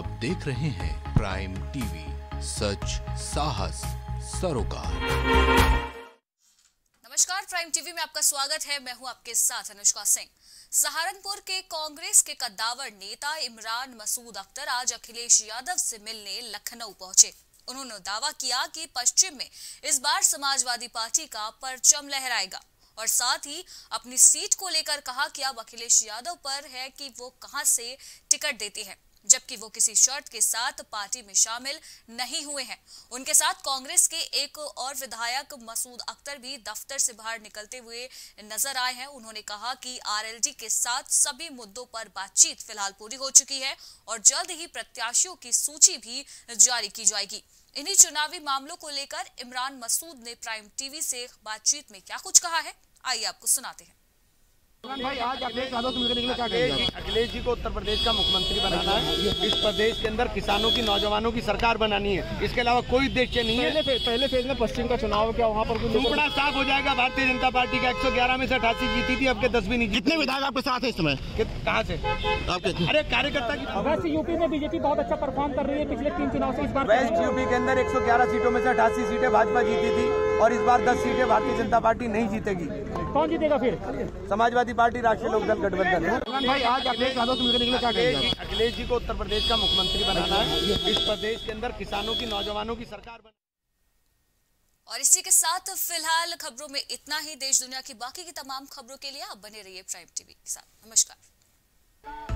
देख रहे हैं प्राइम टीवी सच, साहस, सरोकार। नमस्कार प्राइम टीवी में आपका स्वागत है। मैं हूँ आपके साथ अनुष्का सिंह। सहारनपुर के कांग्रेस के कद्दावर नेता इमरान मसूद अख्तर आज अखिलेश यादव से मिलने लखनऊ पहुँचे। उन्होंने दावा किया कि पश्चिम में इस बार समाजवादी पार्टी का परचम लहराएगा। और साथ ही अपनी सीट को लेकर कहा कि अब अखिलेश यादव पर है कि वो कहाँ से टिकट देती है, जबकि वो किसी शर्त के साथ पार्टी में शामिल नहीं हुए हैं। उनके साथ कांग्रेस के एक और विधायक मसूद अख्तर भी दफ्तर से बाहर निकलते हुए नज़र आए हैं। उन्होंने कहा कि आरएलडी के साथ सभी मुद्दों पर बातचीत फ़िलहाल पूरी हो चुकी है और जल्द ही प्रत्याशियों की सूची भी जारी की जाएगी। इन्हीं चुनावी मामलों को लेकर इमरान मसूद ने प्राइम टीवी से बातचीत में क्या कुछ कहा है? आइए आपको सुनाते हैं। भाई आज अखिलेश यादव से मिलकर निकले क्या कहेंगे? अखिलेश जी को उत्तर प्रदेश का मुख्यमंत्री बनाना है। इस प्रदेश के अंदर किसानों की नौजवानों की सरकार बनानी है। इसके अलावा कोई उद्देश्य नहीं है। पहले पहले फ़ेज़ में पश्चिम का चुनाव क्या वहाँ पर टुकड़ा साफ़ हो जाएगा। भारतीय जनता पार्टी का 111 में से अठासी जीती थी अब के दस भी नहीं कितने विधायक आपके साथ है इस समय कहाँ से? आपके अरे कार्यकर्ता की वैसे यूपी में बीजेपी बहुत अच्छा परफॉर्म कर रही है। पिछले तीन चुनाव से इस बार वेस्ट यूपी के अंदर 111 सीटों में से अठासी सीटें भाजपा जीती थी। और इस बार 10 सीटें भारतीय जनता पार्टी नहीं जीतेगी। कौन जीतेगा फिर? समाजवादी पार्टी राष्ट्रीय लोकदल गठबंधन भाई आज अखिलेश यादव से मिलकर निकले क्या अखिलेश जी को उत्तर प्रदेश का मुख्यमंत्री बनाना है। इस प्रदेश के अंदर किसानों की नौजवानों की सरकार बना और इसी के साथ फ़िलहाल खबरों में इतना ही। देश दुनिया की बाकी की तमाम खबरों के लिए आप बने रहिए प्राइम टीवी के साथ। नमस्कार।